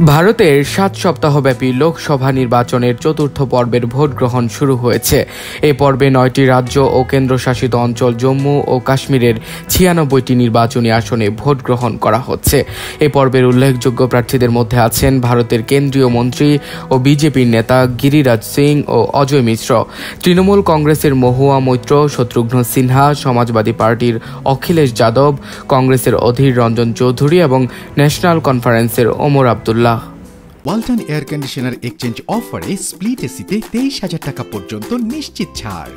ভারতের সাত সপ্তাহব্যাপী লোকসভা নির্বাচনের চতুর্থ পর্বের ভোট গ্রহণ শুরু হয়েছে। এ পর্বে নয়টি রাজ্য ও কেন্দ্রশাসিত অঞ্চল জম্মু ও কাশ্মীরের ছিয়ানব্বইটি নির্বাচনী আসনে ভোট গ্রহণ করা হচ্ছে। এ পর্বের উল্লেখযোগ্য প্রার্থীদের মধ্যে আছেন ভারতের কেন্দ্রীয় মন্ত্রী ও বিজেপির নেতা গিরিরাজ সিং ও অজয় মিশ্র। তৃণমূল কংগ্রেসের মহুয়া মৈত্র, শত্রুঘ্ন সিনহা, সমাজবাদী পার্টির অখিলেশ যাদব, কংগ্রেসের অধীর রঞ্জন চৌধুরী এবং ন্যাশনাল কনফারেন্সের Omar Abdullah. Walton air conditioner exchange অফারে স্প্লিট এসিতে তেইশ হাজার টাকা পর্যন্ত নিশ্চিত ছাড়।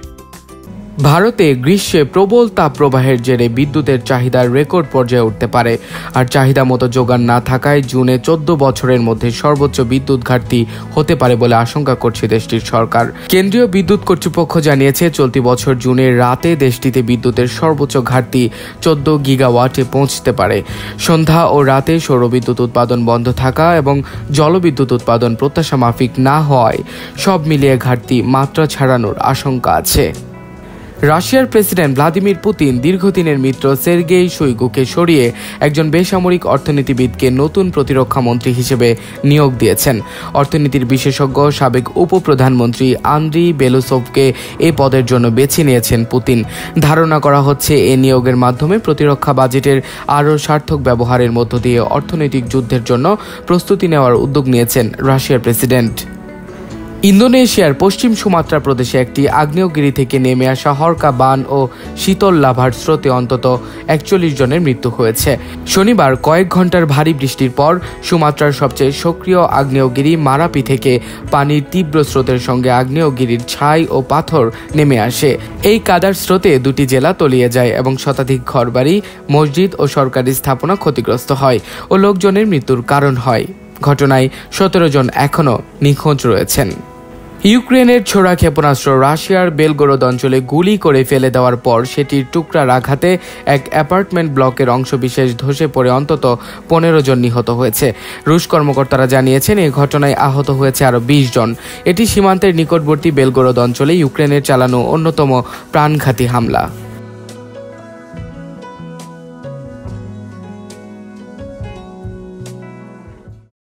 ভারতে গ্রীষ্মে প্রবল তাপপ্রবাহের জেরে বিদ্যুতের চাহিদার রেকর্ড পর্যায়ে উঠতে পারে। আর চাহিদা মতো যোগান না থাকায় জুনে চোদ্দ বছরের মধ্যে সর্বোচ্চ বিদ্যুৎ ঘাটতি হতে পারে বলে আশঙ্কা করছে দেশটির সরকার। কেন্দ্রীয় বিদ্যুৎ কর্তৃপক্ষ জানিয়েছে, চলতি বছর জুনের রাতে দেশটিতে বিদ্যুতের সর্বোচ্চ ঘাটতি চোদ্দ গিগাওয়াটে পৌঁছতে পারে। সন্ধ্যা ও রাতে সৌরবিদ্যুৎ উৎপাদন বন্ধ থাকা এবং জলবিদ্যুৎ উৎপাদন প্রত্যাশা মাফিক না হওয়ায় সব মিলিয়ে ঘাটতি মাত্রা ছাড়ানোর আশঙ্কা আছে। রাশিয়ার প্রেসিডেন্ট ভ্লাদিমির পুতিন দীর্ঘদিনের মিত্র সের্গেই শুইগুকে সরিয়ে একজন বেসামরিক অর্থনীতিবিদকে নতুন প্রতিরক্ষা মন্ত্রী হিসেবে নিয়োগ দিয়েছেন। অর্থনীতির বিশেষজ্ঞ, সাবেক উপপ্রধানমন্ত্রী আন্দ্রি বেলুসোভকে এ পদের জন্য বেছে নিয়েছেন পুতিন। ধারণা করা হচ্ছে, এ নিয়োগের মাধ্যমে প্রতিরক্ষা বাজেটের আরও সার্থক ব্যবহারের মধ্য দিয়ে অর্থনৈতিক যুদ্ধের জন্য প্রস্তুতি নেওয়ার উদ্যোগ নিয়েছেন রাশিয়ার প্রেসিডেন্ট। ইন্দোনেশিয়ার পশ্চিম সুমাত্রা প্রদেশে একটি আগ্নেয়গিরি থেকে নেমে আসা হরকা বান ও শীতল লাভার স্রোতে অন্তত একচল্লিশ জনের মৃত্যু হয়েছে। শনিবার কয়েক ঘণ্টার ভারী বৃষ্টির পর সুমাত্রার সবচেয়ে সক্রিয় আগ্নেয়গিরি মারাপি থেকে পানির তীব্র স্রোতের সঙ্গে আগ্নেয়গিরির ছাই ও পাথর নেমে আসে। এই কাদার স্রোতে দুটি জেলা তলিয়ে যায় এবং শতাধিক ঘরবাড়ি, মসজিদ ও সরকারি স্থাপনা ক্ষতিগ্রস্ত হয় ও লোকজনের মৃত্যুর কারণ হয়। ঘটনায় সতেরো জন এখনও নিখোঁজ রয়েছেন। ইউক্রেনের ছোড়া ক্ষেপণাস্ত্র রাশিয়ার বেলগোরদ অঞ্চলে গুলি করে ফেলে দেওয়ার পর সেটির টুকরার আঘাতে এক অ্যাপার্টমেন্ট ব্লকের অংশবিশেষ ধসে পড়ে অন্তত পনেরো জন নিহত হয়েছে। রুশ কর্মকর্তারা জানিয়েছেন এই ঘটনায় আহত হয়েছে আরও বিশ জন। এটি সীমান্তের নিকটবর্তী বেলগোরদ অঞ্চলে ইউক্রেনের চালানো অন্যতম প্রাণঘাতী হামলা।